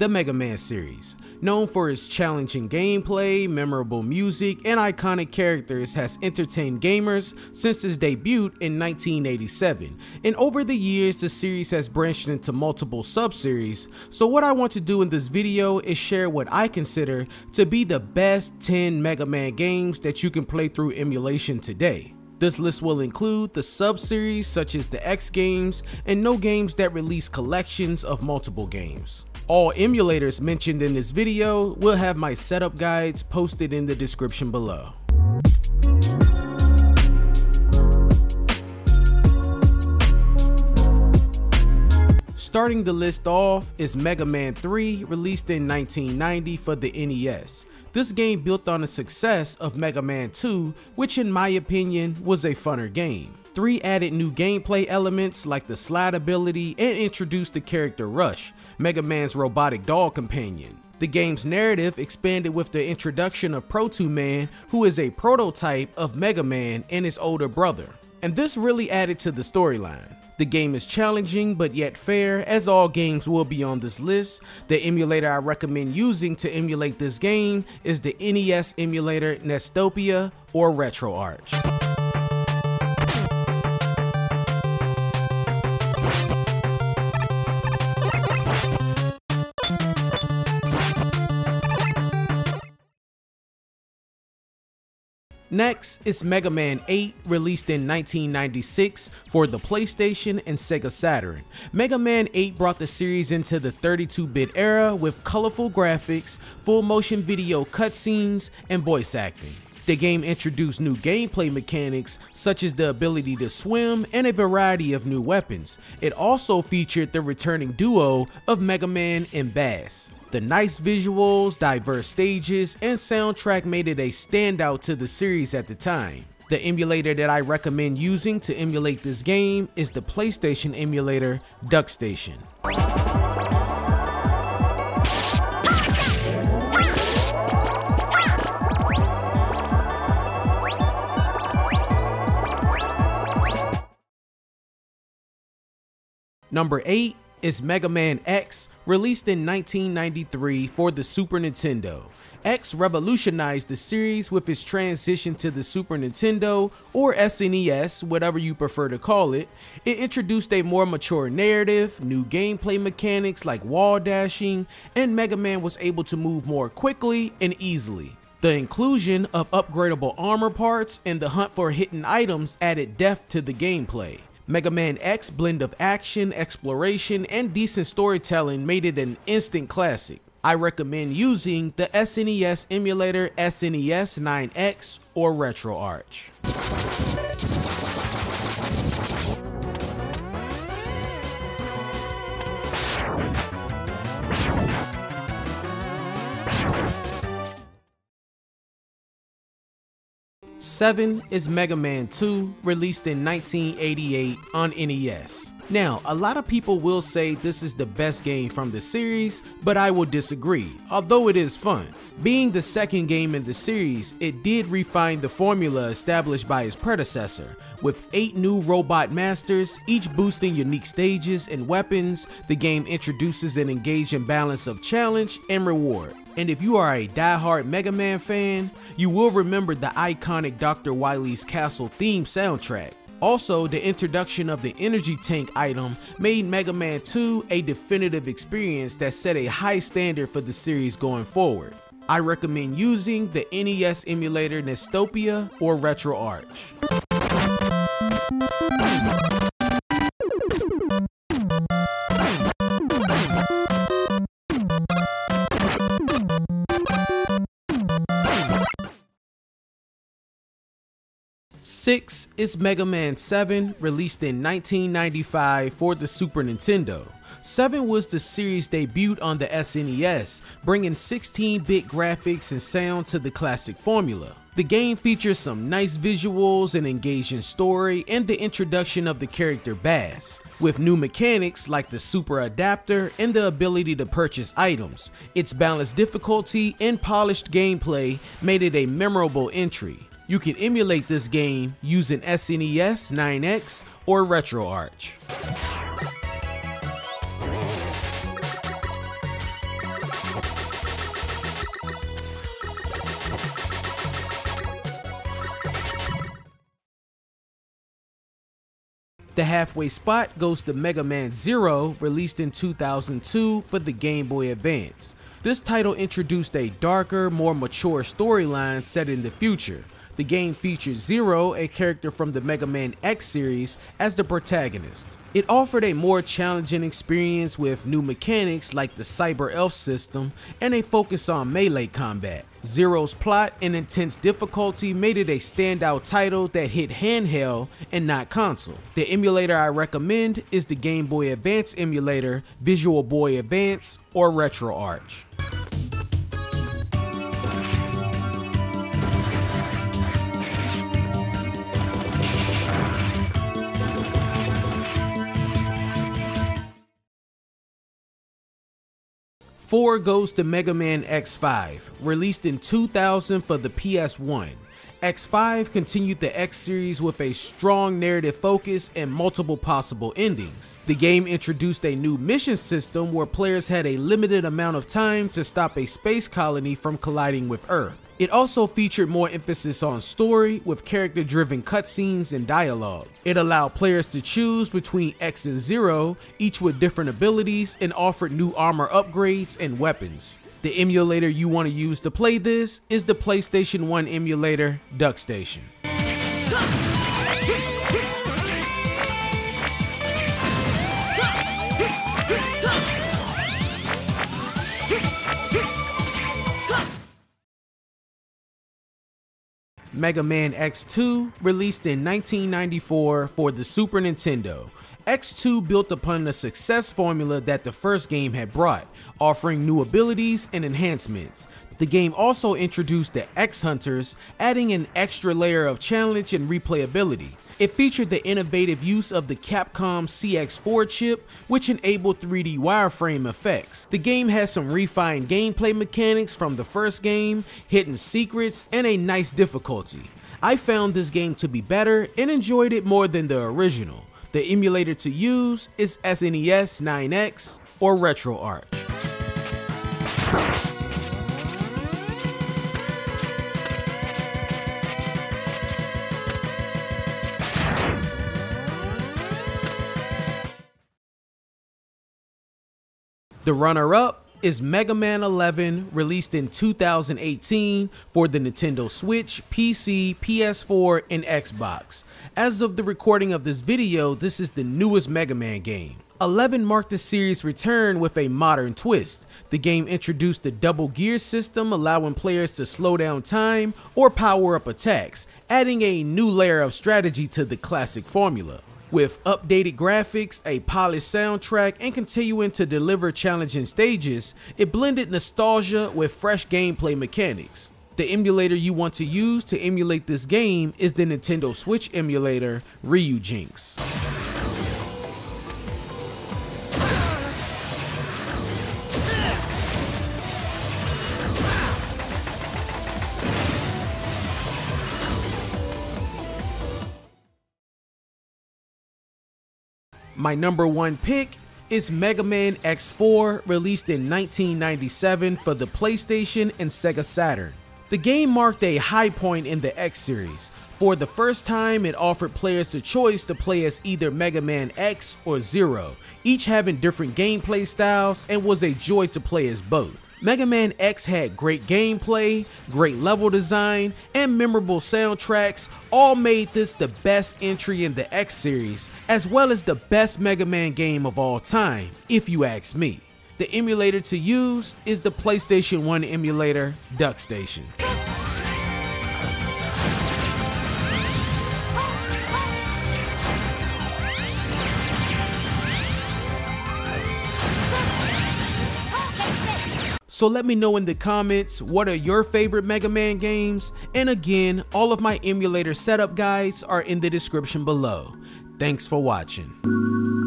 the Mega Man series. Known for its challenging gameplay, memorable music, and iconic characters, has entertained gamers since its debut in 1987. And over the years, the series has branched into multiple sub-series. So what I want to do in this video is share what I consider to be the best 10 Mega Man games that you can play through emulation today. This list will include the sub-series such as the X games and no games that release collections of multiple games. All emulators mentioned in this video will have my setup guides posted in the description below. Starting the list off is Mega Man 3 released in 1990 for the NES. This game built on the success of Mega Man 2 which in my opinion was a funner game. 3 added new gameplay elements like the slide ability and introduced the character Rush, Mega Man's robotic dog companion. The game's narrative expanded with the introduction of Proto Man, who is a prototype of Mega Man and his older brother. And this really added to the storyline. The game is challenging but yet fair, as all games will be on this list. The emulator I recommend using to emulate this game is the NES emulator Nestopia or RetroArch. Next is Mega Man 8, released in 1996 for the PlayStation and Sega Saturn. Mega Man 8 brought the series into the 32-bit era with colorful graphics, full motion video cutscenes, and voice acting. The game introduced new gameplay mechanics such as the ability to swim and a variety of new weapons. It also featured the returning duo of Mega Man and Bass. The nice visuals, diverse stages, and soundtrack made it a standout to the series at the time. The emulator that I recommend using to emulate this game is the PlayStation emulator DuckStation. Number 8 is Mega Man X, released in 1993 for the Super Nintendo. X revolutionized the series with its transition to the Super Nintendo, or SNES, whatever you prefer to call it. It introduced a more mature narrative, new gameplay mechanics like wall dashing, and Mega Man was able to move more quickly and easily. The inclusion of upgradable armor parts and the hunt for hidden items added depth to the gameplay. Mega Man X blend of action, exploration, and decent storytelling made it an instant classic. I recommend using the SNES emulator SNES 9X or RetroArch. 7 is Mega Man 2, released in 1988 on NES. Now, a lot of people will say this is the best game from the series, but I will disagree, although it is fun. Being the second game in the series, it did refine the formula established by its predecessor. With 8 new robot masters, each boosting unique stages and weapons, the game introduces an engaging balance of challenge and reward. And if you are a die-hard Mega Man fan, you will remember the iconic Dr. Wily's Castle theme soundtrack. Also, the introduction of the energy tank item made Mega Man 2 a definitive experience that set a high standard for the series going forward. I recommend using the NES emulator Nestopia or RetroArch. Six is Mega Man 7, released in 1995 for the Super Nintendo. 7 was the series debut on the SNES, bringing 16-bit graphics and sound to the classic formula. The game features some nice visuals, an engaging story, and the introduction of the character Bass. With new mechanics like the super adapter and the ability to purchase items, its balanced difficulty and polished gameplay made it a memorable entry. You can emulate this game using SNES, 9X, or RetroArch. The halfway spot goes to Mega Man Zero, released in 2002 for the Game Boy Advance. This title introduced a darker, more mature storyline set in the future, the game features Zero, a character from the Mega Man X series, as the protagonist. It offered a more challenging experience with new mechanics like the Cyber Elf system and a focus on melee combat. Zero's plot and intense difficulty made it a standout title that hit handheld and not console. The emulator I recommend is the Game Boy Advance emulator, Visual Boy Advance, or RetroArch. 4 goes to Mega Man X5, released in 2000 for the PS1. X5 continued the X series with a strong narrative focus and multiple possible endings. The game introduced a new mission system where players had a limited amount of time to stop a space colony from colliding with Earth. It also featured more emphasis on story with character driven cutscenes and dialogue. It allowed players to choose between X and Zero, each with different abilities, and offered new armor upgrades and weapons. The emulator you want to use to play this is the PlayStation 1 emulator, DuckStation. Mega Man X2, released in 1994 for the Super Nintendo. X2 built upon the success formula that the first game had brought, offering new abilities and enhancements. The game also introduced the X Hunters, adding an extra layer of challenge and replayability. It featured the innovative use of the Capcom CX4 chip, which enabled 3D wireframe effects. The game has some refined gameplay mechanics from the first game, hidden secrets, and a nice difficulty. I found this game to be better and enjoyed it more than the original. The emulator to use is SNES 9X or RetroArch. The runner-up is Mega Man 11, released in 2018 for the Nintendo Switch, PC, PS4, and Xbox. As of the recording of this video, this is the newest Mega Man game. 11 marked the series' return with a modern twist. The game introduced the double gear system allowing players to slow down time or power up attacks, adding a new layer of strategy to the classic formula. With updated graphics, a polished soundtrack, and continuing to deliver challenging stages, it blended nostalgia with fresh gameplay mechanics. The emulator you want to use to emulate this game is the Nintendo Switch emulator, Ryujinx. My number one pick is Mega Man X4, released in 1997 for the PlayStation and Sega Saturn. The game marked a high point in the X series. For the first time, it offered players the choice to play as either Mega Man X or Zero, each having different gameplay styles and was a joy to play as both. Mega Man X had great gameplay, great level design, and memorable soundtracks, all made this the best entry in the X series, as well as the best Mega Man game of all time, if you ask me. The emulator to use is the PlayStation 1 emulator, DuckStation. So let me know in the comments what are your favorite Mega Man games and again all of my emulator setup guides are in the description below. Thanks for watching.